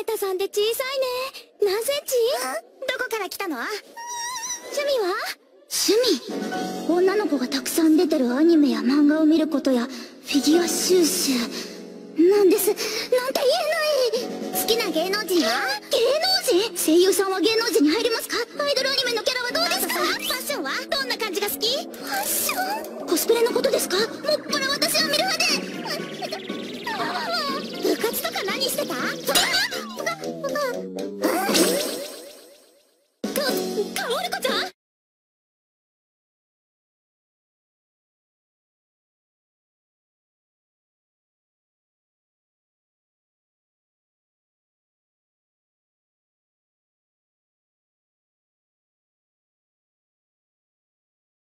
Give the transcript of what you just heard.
イタさんで小さいね。何センチどこから来たの？趣味は？趣味？女の子がたくさん出てるアニメや漫画を見ることや、フィギュア収集。なんです。なんて言えない。好きな芸能人は？芸能人？声優さんは芸能人に入りますか？アイドルアニメのキャラはどうですか？ファッションは？どんな感じが好き？ファッション？コスプレのことですか？もっぱら私は見る派で。部活とか何してた？か、かおるちゃん